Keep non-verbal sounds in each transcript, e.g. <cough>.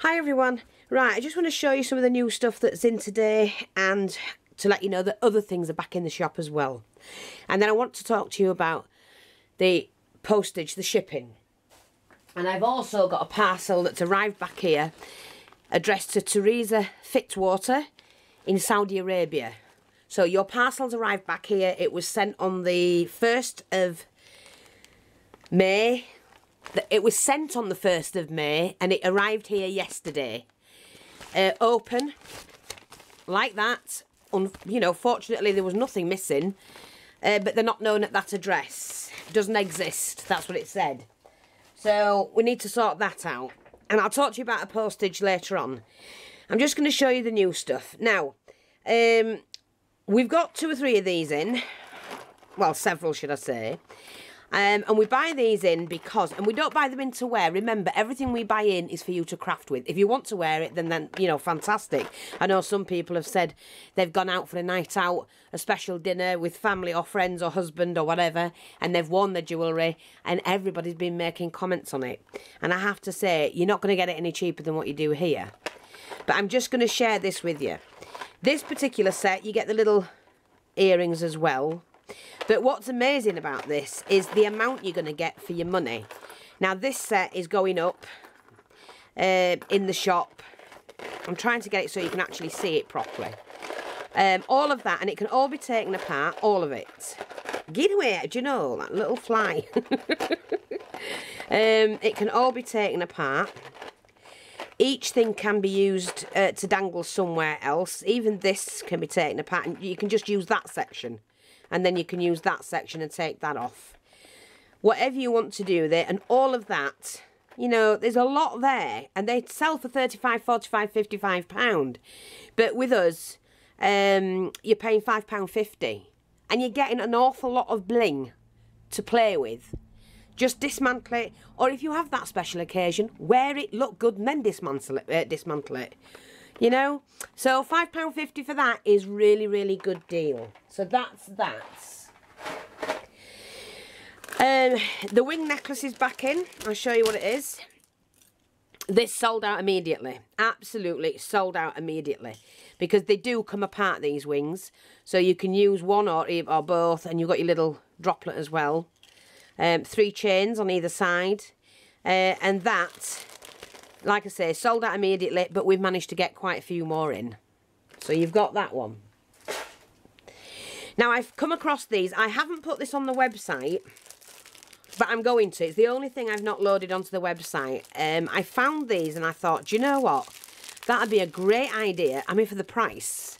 Hi everyone. Right, I just want to show you some of the new stuff that's in today and to let you know that other things are back in the shop as well. And then I want to talk to you about the postage, the shipping. And I've also got a parcel that's arrived back here addressed to Teresa Fitzwater in Saudi Arabia. So your parcel's arrived back here. It was sent on the 1st of May it was sent on the 1st of May and it arrived here yesterday. Uh, open, like that. Un you know, fortunately there was nothing missing. Uh, but they're not known at that address. Doesn't exist, that's what it said. So we need to sort that out. And I'll talk to you about a postage later on. I'm just going to show you the new stuff. Now, um, we've got two or three of these in. Well, several, should I say. Um, and we buy these in because, and we don't buy them in to wear. Remember, everything we buy in is for you to craft with. If you want to wear it, then, then you know, fantastic. I know some people have said they've gone out for a night out, a special dinner with family or friends or husband or whatever, and they've worn the jewellery, and everybody's been making comments on it. And I have to say, you're not going to get it any cheaper than what you do here. But I'm just going to share this with you. This particular set, you get the little earrings as well but what's amazing about this is the amount you're going to get for your money. Now this set is going up uh, in the shop. I'm trying to get it so you can actually see it properly. Um, all of that, and it can all be taken apart, all of it. Get away, do you know, that little fly. <laughs> um, it can all be taken apart. Each thing can be used uh, to dangle somewhere else. Even this can be taken apart, and you can just use that section and then you can use that section and take that off. Whatever you want to do with it and all of that, you know, there's a lot there and they sell for 35, 45, 55 pound. But with us, um, you're paying five pound 50 and you're getting an awful lot of bling to play with. Just dismantle it, or if you have that special occasion, wear it, look good, and then dismantle it. Uh, dismantle it you know? So £5.50 for that is really really good deal. So that's that. Um, the wing necklace is back in. I'll show you what it is. This sold out immediately. Absolutely sold out immediately. Because they do come apart these wings. So you can use one or, or both. And you've got your little droplet as well. Um, three chains on either side. Uh, and that like I say, sold out immediately, but we've managed to get quite a few more in. So you've got that one. Now, I've come across these. I haven't put this on the website, but I'm going to. It's the only thing I've not loaded onto the website. Um, I found these and I thought, do you know what? That'd be a great idea. I mean, for the price,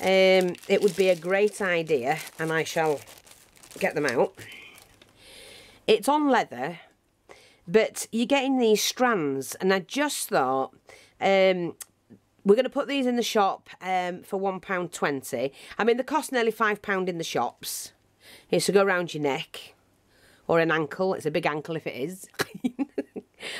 um, it would be a great idea, and I shall get them out. It's on leather, but you're getting these strands, and I just thought um, we're going to put these in the shop um, for £1.20. I mean, they cost nearly £5 in the shops. It's to go around your neck or an ankle. It's a big ankle if it is. <laughs>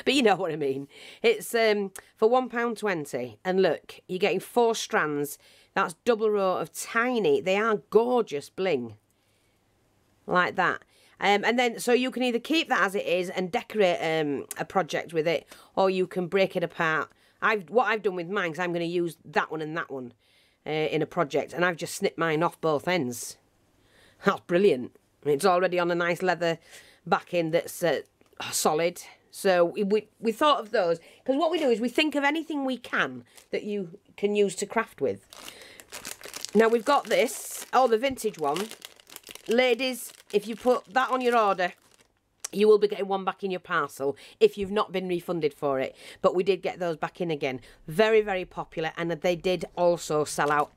but you know what I mean. It's um, for £1.20. And look, you're getting four strands. That's double row of tiny. They are gorgeous bling. Like that. Um, and then, so you can either keep that as it is and decorate um, a project with it, or you can break it apart. I've What I've done with mine, because I'm going to use that one and that one uh, in a project, and I've just snipped mine off both ends. <laughs> That's brilliant. It's already on a nice leather backing that's uh, solid. So we, we, we thought of those, because what we do is we think of anything we can that you can use to craft with. Now we've got this, oh, the vintage one. Ladies, if you put that on your order, you will be getting one back in your parcel if you've not been refunded for it. But we did get those back in again. Very, very popular. And they did also sell out.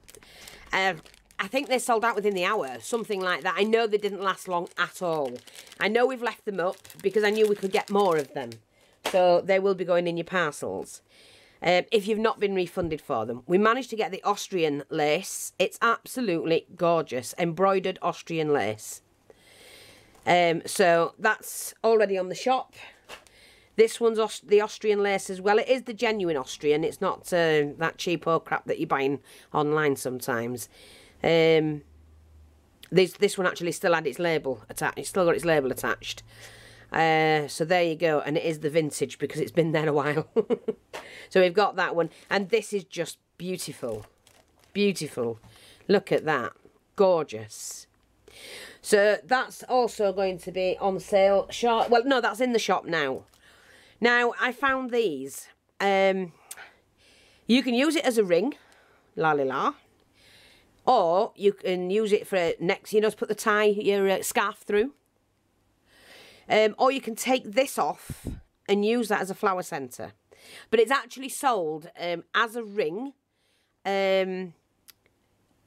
Uh, I think they sold out within the hour, something like that. I know they didn't last long at all. I know we've left them up because I knew we could get more of them. So they will be going in your parcels. Um, if you've not been refunded for them. We managed to get the Austrian lace. It's absolutely gorgeous. Embroidered Austrian lace. Um, so that's already on the shop. This one's the Austrian lace as well. It is the genuine Austrian. It's not uh, that cheapo crap that you're buying online sometimes. Um, this this one actually still had its label attached. It's still got its label attached. Uh, so there you go. And it is the vintage because it's been there a while. <laughs> so we've got that one. And this is just beautiful. Beautiful. Look at that. Gorgeous. So that's also going to be on sale. Short. Well, no, that's in the shop now. Now, I found these. Um, you can use it as a ring. La la la. Or you can use it for next, you know, to put the tie, your uh, scarf through. Um, or you can take this off and use that as a flower centre. But it's actually sold um, as a ring um,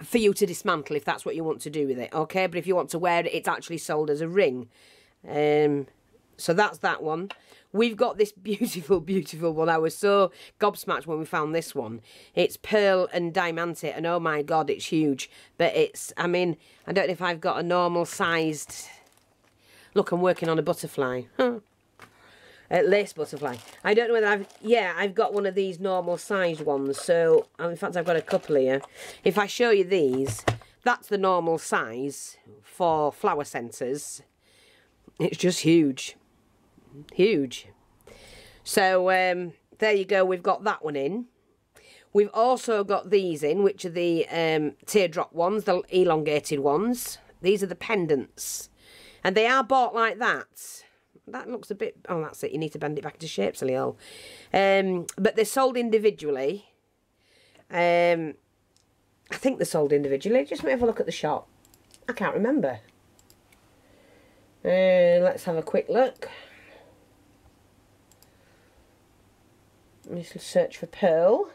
for you to dismantle if that's what you want to do with it. Okay, but if you want to wear it, it's actually sold as a ring. Um, so that's that one. We've got this <laughs> beautiful, beautiful one. I was so gobsmacked when we found this one. It's pearl and diamante, and oh my god, it's huge. But it's, I mean, I don't know if I've got a normal sized... Look, I'm working on a butterfly. a lace butterfly. I don't know whether I've... Yeah, I've got one of these normal sized ones. So, in fact, I've got a couple here. If I show you these, that's the normal size for flower centres. It's just huge huge. So um, there you go, we've got that one in. We've also got these in, which are the um, teardrop ones, the elongated ones. These are the pendants. And they are bought like that. That looks a bit... Oh, that's it. You need to bend it back into shape, silly old. Um, but they're sold individually. Um, I think they're sold individually. Just have a look at the shop. I can't remember. Uh, let's have a quick look. Let's search for pearl.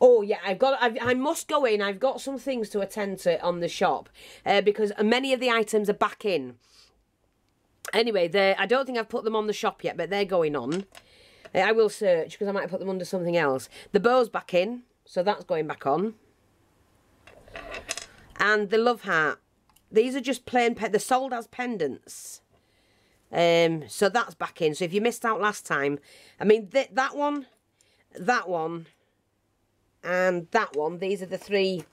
Oh yeah, I've got. I've, i must go in. I've got some things to attend to on the shop uh, because many of the items are back in. Anyway, I don't think I've put them on the shop yet, but they're going on. Uh, I will search because I might put them under something else. The bow's back in, so that's going back on. And the love heart these are just plain, they're sold as pendants. Um, so that's back in. So if you missed out last time, I mean, th that one, that one, and that one, these are the three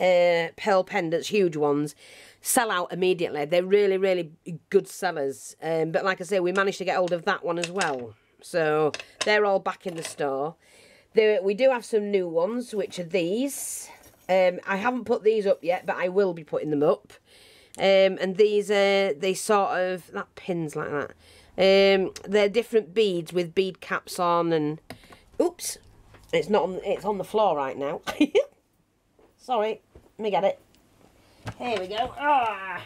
uh, pearl pendants, huge ones, sell out immediately. They're really, really good sellers. Um, but like I say, we managed to get hold of that one as well. So they're all back in the store. There, we do have some new ones, which are these. Um, I haven't put these up yet, but I will be putting them up. Um, and these are, they sort of, that pins like that. Um, they're different beads with bead caps on and, oops, it's not on, it's on the floor right now. <laughs> Sorry, let me get it. Here we go. Ah.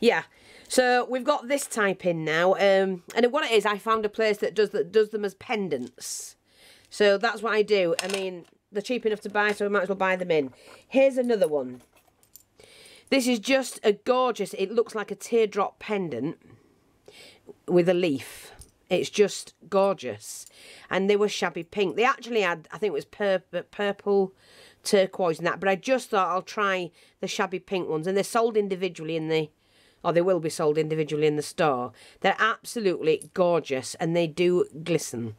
Yeah, so we've got this type in now. Um, and what it is, I found a place that does that does them as pendants. So that's what I do. I mean, they're cheap enough to buy, so we might as well buy them in. Here's another one. This is just a gorgeous, it looks like a teardrop pendant with a leaf. It's just gorgeous. And they were shabby pink. They actually had, I think it was pur purple, turquoise and that. But I just thought I'll try the shabby pink ones. And they're sold individually in the, or they will be sold individually in the store. They're absolutely gorgeous and they do glisten.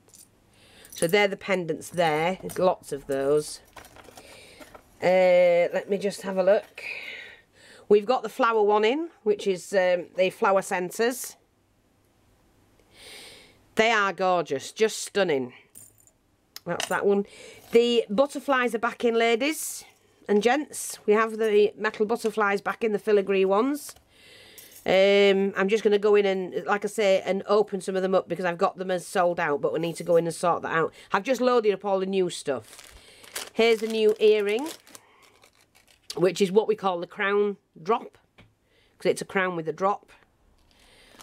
So they're the pendants there. There's lots of those. Uh, let me just have a look. We've got the flower one in, which is um, the flower centres. They are gorgeous, just stunning. That's that one. The butterflies are back in, ladies and gents. We have the metal butterflies back in, the filigree ones. Um, I'm just going to go in and, like I say, and open some of them up because I've got them as sold out, but we need to go in and sort that out. I've just loaded up all the new stuff. Here's the new earring, which is what we call the crown drop, because it's a crown with a drop.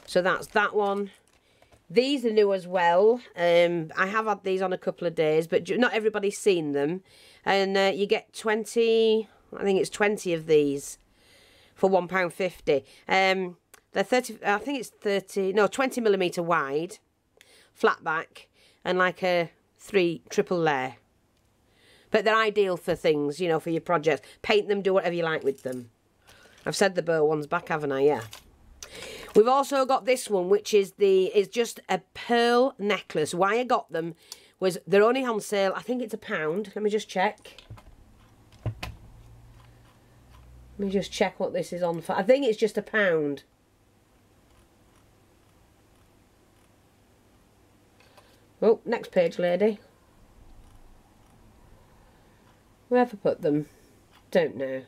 So that's that one. These are new as well. Um, I have had these on a couple of days, but not everybody's seen them. And uh, you get 20, I think it's 20 of these for £1.50. Um, they're 30, I think it's 30, no, 20 millimetre wide, flat back, and like a three triple layer. But they're ideal for things, you know, for your projects. Paint them, do whatever you like with them. I've said the bow ones back, haven't I? Yeah. We've also got this one, which is the, it's just a pearl necklace. Why I got them was they're only on sale. I think it's a pound. Let me just check. Let me just check what this is on for. I think it's just a pound. Oh, next page, lady. Wherever put them? Don't know.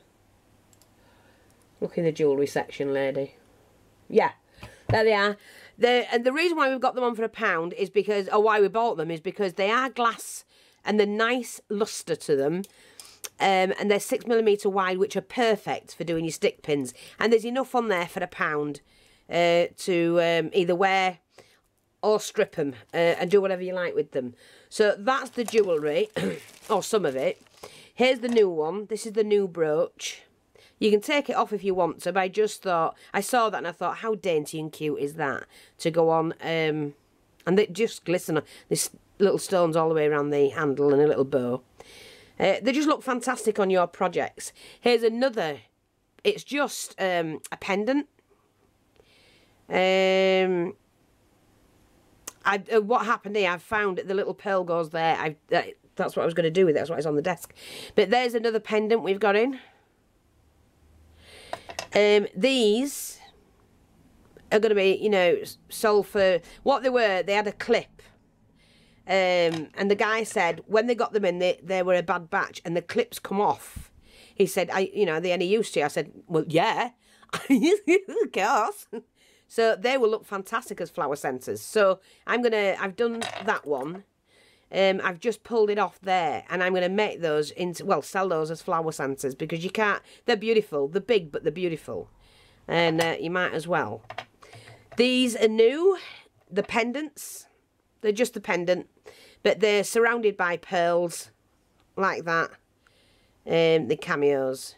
Look in the jewellery section, lady. Yeah, there they are. The, and the reason why we've got them on for a pound is because, or why we bought them, is because they are glass and the nice lustre to them. Um, and they're six millimetre wide, which are perfect for doing your stick pins. And there's enough on there for a pound uh, to um, either wear or strip them uh, and do whatever you like with them. So that's the jewellery, <clears throat> or some of it. Here's the new one. This is the new brooch. You can take it off if you want to, but I just thought, I saw that and I thought, how dainty and cute is that to go on? Um, and they just glisten. There's little stones all the way around the handle and a little bow. Uh, they just look fantastic on your projects. Here's another. It's just um, a pendant. Um, I, uh, what happened here, I've found the little pearl goes there. I, that's what I was going to do with it. That's why it's on the desk. But there's another pendant we've got in. Um, these are going to be, you know, sold for what they were. They had a clip. Um, and the guy said when they got them in, they, they were a bad batch and the clips come off. He said, I, you know, are they any use to you? I said, well, yeah, <laughs> of course. So they will look fantastic as flower centres. So I'm going to, I've done that one. Um, I've just pulled it off there and I'm going to make those into, well, sell those as flower centres because you can't, they're beautiful. They're big, but they're beautiful. And uh, you might as well. These are new, the pendants. They're just the pendant, but they're surrounded by pearls like that. Um, the cameos.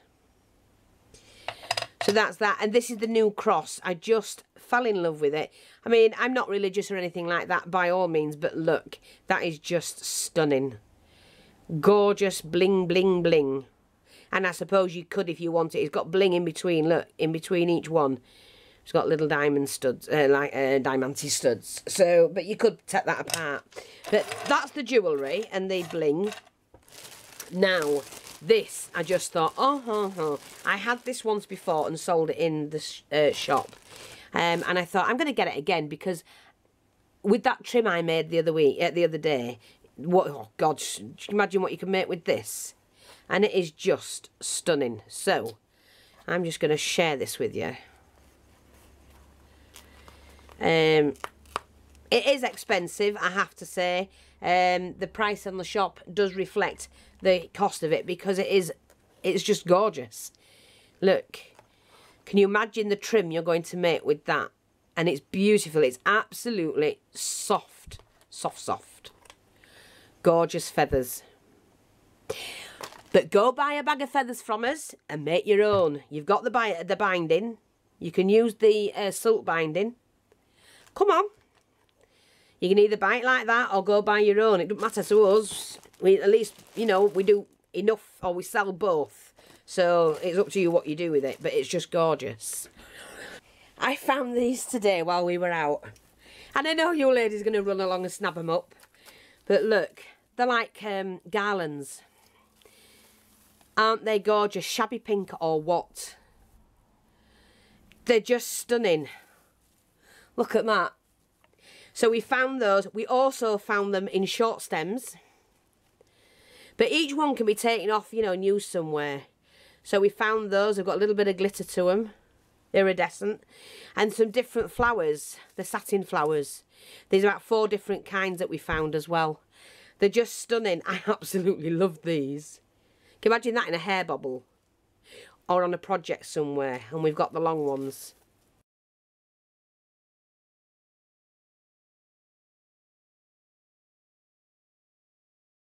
So that's that. And this is the new cross. I just fell in love with it. I mean, I'm not religious or anything like that by all means, but look, that is just stunning. Gorgeous bling, bling, bling. And I suppose you could if you want it. It's got bling in between, look, in between each one. It's got little diamond studs, uh, like uh, diamante studs. So, but you could take that apart. But that's the jewellery and the bling. Now, this, I just thought, oh, oh, oh. I had this once before and sold it in the sh uh, shop. Um, and I thought, I'm going to get it again because with that trim I made the other week, uh, the other day, what, oh God, imagine what you can make with this. And it is just stunning. So, I'm just going to share this with you. Um, it is expensive, I have to say. Um, the price on the shop does reflect the cost of it because it is, it's just gorgeous. Look, can you imagine the trim you're going to make with that? And it's beautiful. It's absolutely soft, soft, soft. Gorgeous feathers. But go buy a bag of feathers from us and make your own. You've got the, the binding. You can use the uh, silk binding. Come on. You can either buy it like that or go buy your own. It doesn't matter to us. We At least, you know, we do enough or we sell both. So it's up to you what you do with it. But it's just gorgeous. I found these today while we were out. And I know your lady's going to run along and snap them up. But look, they're like um, garlands. Aren't they gorgeous? Shabby pink or what? They're just stunning. Look at that. So we found those. We also found them in short stems. But each one can be taken off, you know, and used somewhere. So we found those. They've got a little bit of glitter to them. Iridescent. And some different flowers. The satin flowers. There's about four different kinds that we found as well. They're just stunning. <laughs> I absolutely love these. Can you imagine that in a hair bobble? Or on a project somewhere. And we've got the long ones.